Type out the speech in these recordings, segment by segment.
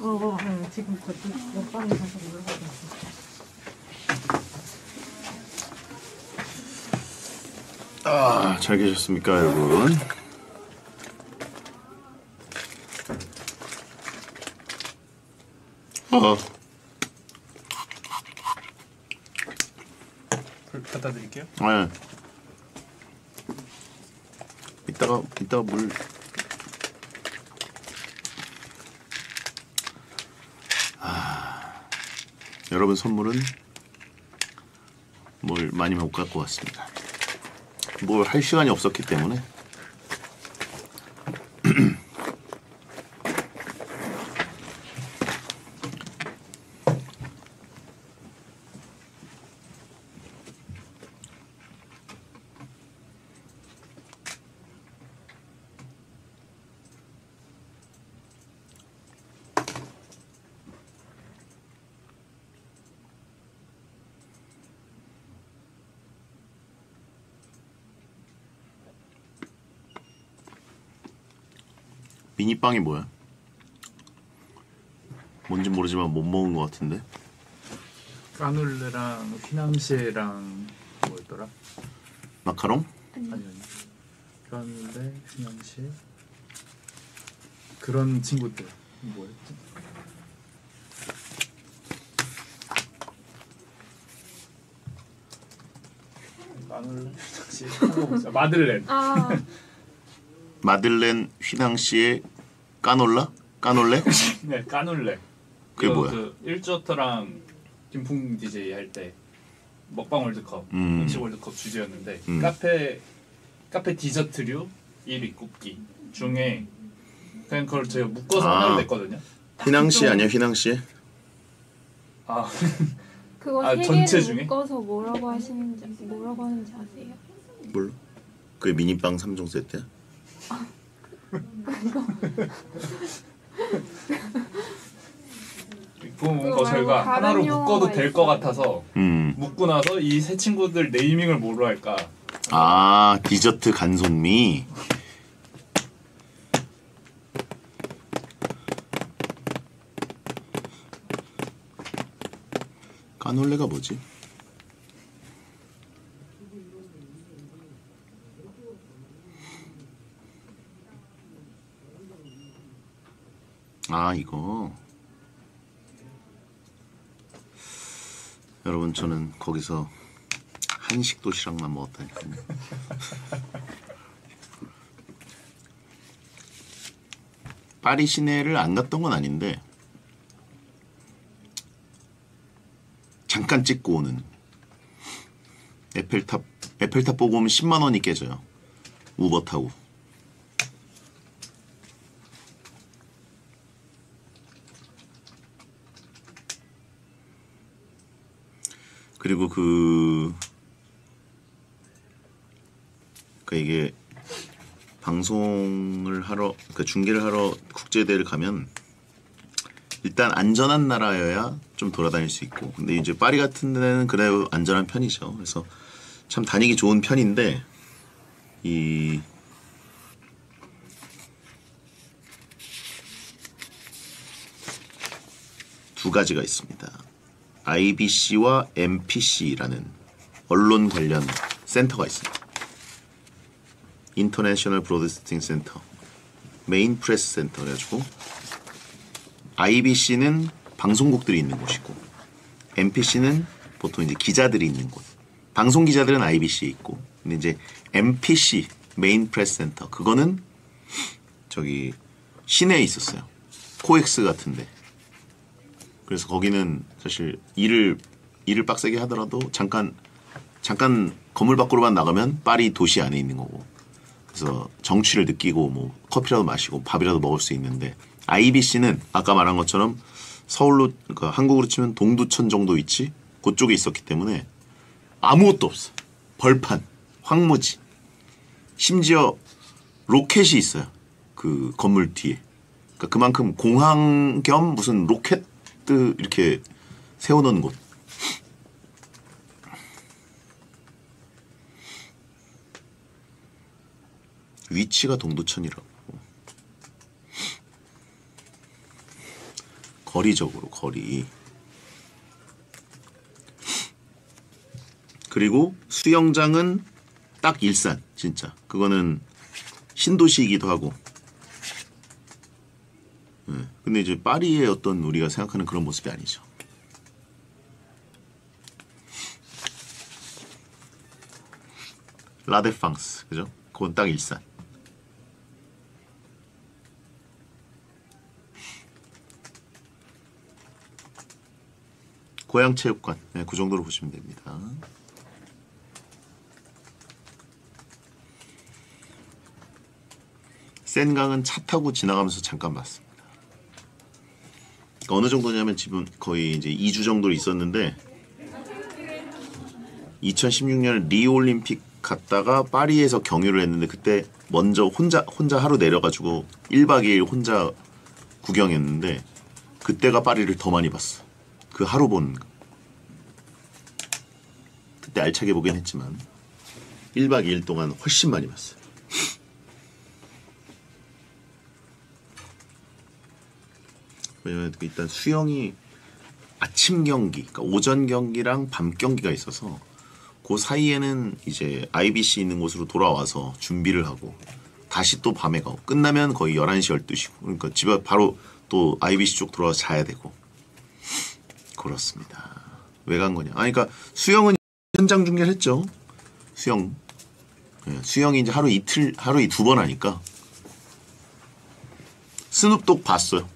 어, 어, 어, 지금 저기 옆방에 가서 있어. 아, 잘 계셨습니까, 여러분? 어, 불 갖다 드릴게요. 네. 이따가 이따가 물. 여러분 선물은 뭘 많이 못 갖고 왔습니다. 뭘 할 시간이 없었기 때문에. 미니빵이 뭐야? 뭔지 모르지만 못 먹은 것 같은데. 까눌레랑 휘낭시에랑 뭐였더라? 마카롱? 아니 아니. 까눌레, 휘낭시에 그런 친구들 뭐였지? 까눌레, 까먹었어. 마들렌. 아, 마들렌 휘낭시의 까놀라? 까놀레? 네, 까눌레. 그게 뭐야? 그 일조터랑 김풍 DJ 할 때 먹방 월드컵, 음. 음식 월드컵 주제였는데 음. 카페 카페 디저트류 1위 굽기 중에 그냥 그걸 제가 묶어서 아. 하나를 냈거든요. 휘낭시 아니야 휘낭시? 아 그거 아, 세 전체 중에? 묶어서 뭐라고 하시는지 뭐라고 하는지 아세요? 몰라. 그게 미니빵 3종 세트야? 그거 뭔가 그거 저희가 말고 하나로 묶어도 될 것 같아서 음. 묶고 나서 이 세 친구들 네이밍을 뭐로 할까? 아 디저트 간손미. 까놀레가 뭐지? 아 이거 여러분 저는 거기서 한식 도시락만 먹었다니까요. 파리 시내를 안 갔던 건 아닌데 잠깐 찍고 오는 에펠탑 에펠탑 보고 오면 10만 원이 깨져요. 우버 타고. 그리고 그, 그 이게 방송을 하러, 그 중계를 하러 국제대회를 가면 일단 안전한 나라여야 좀 돌아다닐 수 있고, 근데 이제 파리 같은 데는 그래도 안전한 편이죠. 그래서 참 다니기 좋은 편인데 이 두 가지가 있습니다. IBC와 MPC라는 언론 관련 센터가 있습니다. International Broadcasting Center, Main Press Center 그래가지고 IBC는 방송국들이 있는 곳이고 MPC는 보통 이제 기자들이 있는 곳. 방송 기자들은 IBC에 있고, 근데 이제 MPC Main Press Center 그거는 저기 시내에 있었어요. 코엑스 같은데. 그래서 거기는 사실 일을 일을 빡세게 하더라도 잠깐 잠깐 건물 밖으로만 나가면 파리 도시 안에 있는 거고. 그래서 정취를 느끼고 뭐 커피라도 마시고 밥이라도 먹을 수 있는데 IBC는 아까 말한 것처럼 서울로 그러니까 한국으로 치면 동두천 정도 위치 그쪽에 있었기 때문에 아무것도 없어. 벌판, 황무지. 심지어 로켓이 있어요. 그 건물 뒤에. 그러니까 그만큼 공항 겸 무슨 로켓 이렇게 세워놓은 곳. 위치가 동두천이라고. 거리적으로 거리. 그리고 수영장은 딱 일산 진짜 그거는 신도시이기도 하고. 예, 근데 이제 파리의 어떤 우리가 생각하는 그런 모습이 아니죠. 라데팡스 그죠? 그건 딱 일산. 고양체육관 네, 그 정도로 보시면 됩니다. 센강은 차 타고 지나가면서 잠깐 봤습니다. 그러니까 어느 정도냐면 지금 거의 이제 2주 정도 있었는데 2016년 리오 올림픽 갔다가 파리에서 경유를 했는데 그때 먼저 혼자 혼자 하루 내려가지고 1박 2일 혼자 구경했는데 그때가 파리를 더 많이 봤어. 그 하루 본 거. 그때 알차게 보긴 했지만 1박 2일 동안 훨씬 많이 봤어 왜냐면 그 일단 수영이 아침 경기, 그러니까 오전 경기랑 밤 경기가 있어서 그 사이에는 이제 IBC 있는 곳으로 돌아와서 준비를 하고 다시 또 밤에 가고 끝나면 거의 11시, 12시고 그러니까 집에 바로 또 IBC 쪽 돌아와서 자야 되고 그렇습니다. 왜 간 거냐? 아, 그러니까 수영은 현장 중계를 했죠. 수영. 예, 수영이 이제 하루 이틀, 하루에 두 번 하니까. 스눕독 봤어요.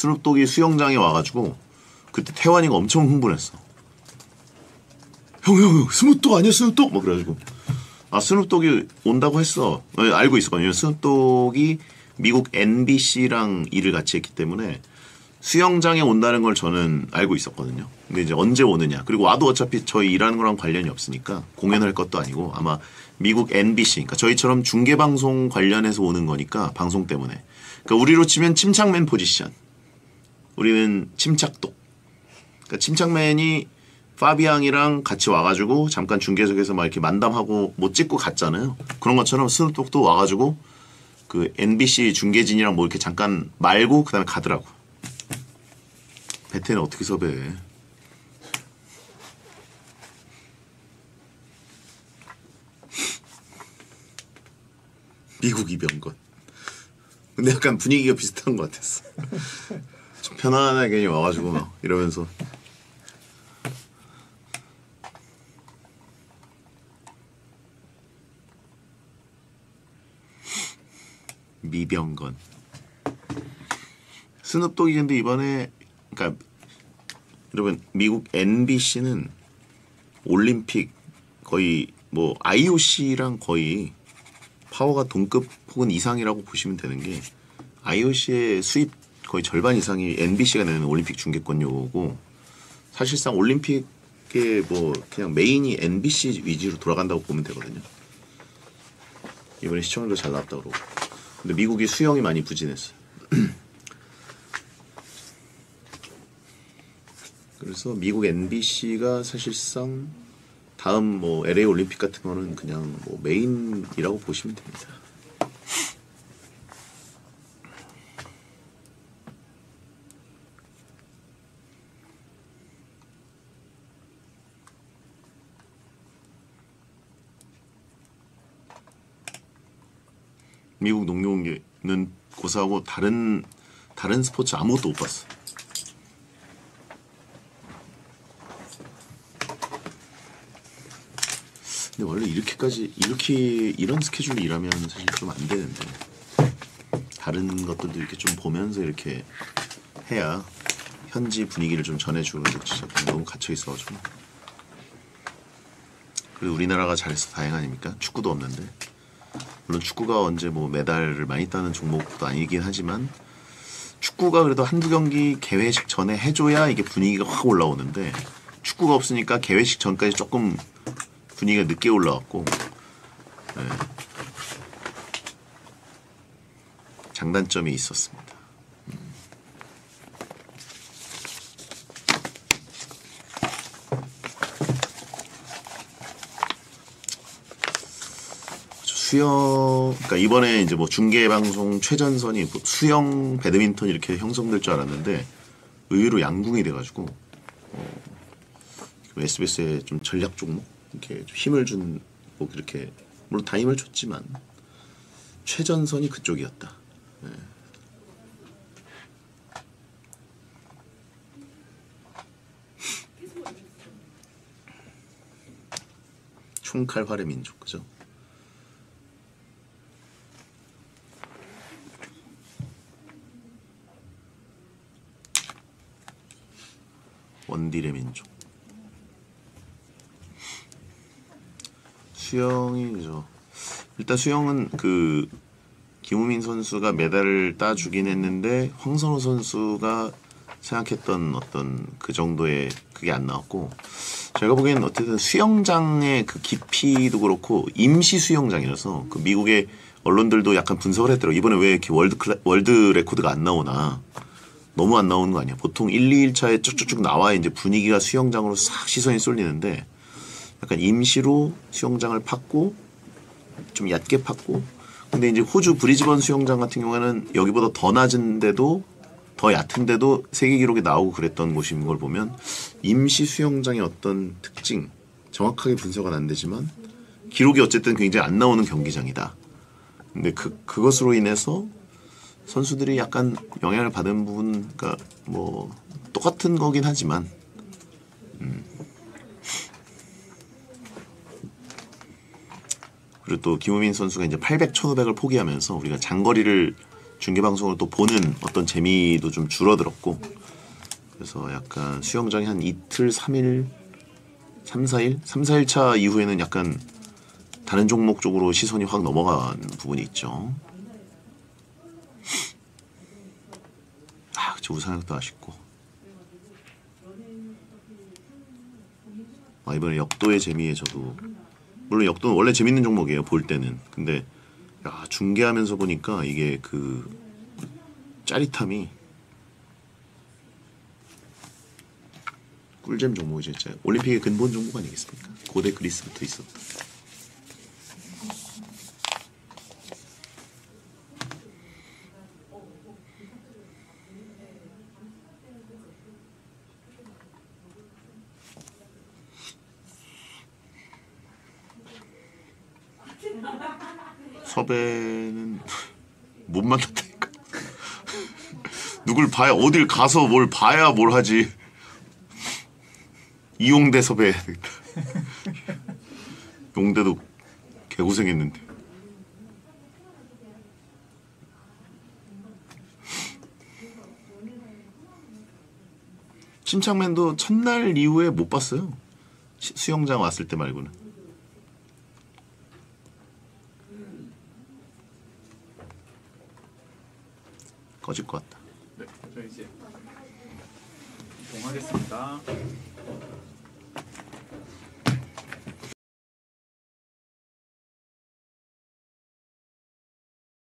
스눕독이 수영장에 와가지고 그때 태환이가 엄청 흥분했어. 형, 형, 형, 스눕독 아니야, 스눕독? 뭐 그래가지고. 아, 스눕독이 온다고 했어. 어, 알고 있었거든요. 스눕독이 미국 NBC랑 일을 같이 했기 때문에 수영장에 온다는 걸 저는 알고 있었거든요. 근데 이제 언제 오느냐. 그리고 와도 어차피 저희 일하는 거랑 관련이 없으니까 공연할 것도 아니고 아마 미국 NBC, 그러니까 저희처럼 중계방송 관련해서 오는 거니까 방송 때문에. 그러니까 우리로 치면 침착맨 포지션. 우리는 침착독. 그러니까 침착맨이 파비앙이랑 같이 와가지고 잠깐 중계석에서 막 이렇게 만담하고 못 찍고 갔잖아요. 그런 것처럼 스누독도 와가지고 그 NBC 중계진이랑 뭐 이렇게 잠깐 말고 그 다음에 가더라고. 베테는 어떻게 섭외해? 미국 이병건. 근데 약간 분위기가 비슷한 것 같았어. 좀 편안하게 와가지고 막 이러면서 미병건. 스눕독이 근데 이번에 그러니까 여러분 미국 NBC는 올림픽 거의 뭐 IOC랑 거의 파워가 동급 혹은 이상이라고 보시면 되는 게 IOC의 수입 거의 절반 이상이 NBC가 내는 올림픽 중계권료고 사실상 올림픽의 뭐 그냥 메인이 NBC 위주로 돌아간다고 보면 되거든요. 이번에 시청률도 잘 나왔다고 그러고. 근데 미국이 수영이 많이 부진했어요. 그래서 미국 NBC가 사실상 다음 뭐 LA 올림픽 같은 거는 그냥 뭐 메인이라고 보시면 됩니다. 미국 농구는 고사하고 다른 다른 스포츠 아무것도 못 봤어. 근데 원래 이렇게까지 이렇게 이런 스케줄로 일하면 사실 좀 안 되는데 다른 것들도 이렇게 좀 보면서 이렇게 해야 현지 분위기를 좀 전해주는데 진짜 너무 갇혀 있어가지고 그리고 우리나라가 잘해서 다행 아닙니까? 축구도 없는데 물론 축구가 언제 뭐 메달을 많이 따는 종목도 아니긴 하지만 축구가 그래도 한두 경기 개회식 전에 해줘야 이게 분위기가 확 올라오는데 축구가 없으니까 개회식 전까지 조금 분위기가 늦게 올라왔고 예. 장단점이 있었습니다. 수영 그러니까 이번에 이제 뭐 중계 방송 최전선이 뭐 수영 배드민턴 이렇게 형성될 줄 알았는데 의외로 양궁이 돼가지고 어, SBS의 좀 전략 종목 이렇게 좀 힘을 준뭐 이렇게 물론 다 힘을 줬지만 최전선이 그쪽이었다. 예. 총칼 활의 민족 그죠? 원딜의 민족. 수영이 그죠. 일단 수영은 그 김우민 선수가 메달을 따주긴 했는데 황선우 선수가 생각했던 어떤 그 정도의 그게 안 나왔고 제가 보기에는 어쨌든 수영장의 그 깊이도 그렇고 임시 수영장이라서 그 미국의 언론들도 약간 분석을 했더라고. 이번에 왜 이렇게 world cla, world record가 안 나오나 너무 안 나오는 거 아니야 보통 1, 2일차에 쭉쭉쭉 나와야 이제 분위기가 수영장으로 싹 시선이 쏠리는데 약간 임시로 수영장을 팠고 좀 얕게 팠고 근데 이제 호주 브리즈번 수영장 같은 경우에는 여기보다 더 낮은데도 더 얕은데도 세계 기록이 나오고 그랬던 곳인 걸 보면 임시 수영장의 어떤 특징 정확하게 분석은 안 되지만 기록이 어쨌든 굉장히 안 나오는 경기장이다. 근데 그 그것으로 인해서 선수들이 약간 영향을 받은 부분, 그러니까 뭐 똑같은 거긴 하지만 그리고 또 김우민 선수가 이제 800, 1500을 포기하면서 우리가 장거리를 중계 방송을 또 보는 어떤 재미도 좀 줄어들었고 그래서 약간 수영장이 한 이틀, 3일, 3, 4일, 3, 4일 차 이후에는 약간 다른 종목 쪽으로 시선이 확 넘어간 부분이 있죠. 아, 그쵸 우상혁도 아쉽고. 아, 이번에 역도의 재미에 저도 물론 역도는 원래 재밌는 종목이에요 볼 때는. 근데 야 중계하면서 보니까 이게 그 짜릿함이 꿀잼 종목이죠 진짜. 올림픽의 근본 종목 아니겠습니까? 고대 그리스부터 있었다 섭외는 못 만났다니까. 누굴 봐야 어딜 가서 뭘 봐야 뭘 하지. 이용대 섭외. 용대도 개고생했는데. 침착맨도 첫날 이후에 못 봤어요. 시- 수영장 왔을 때 말고는. 꺼질 것 같다. 네, 저 이제 이동하겠습니다.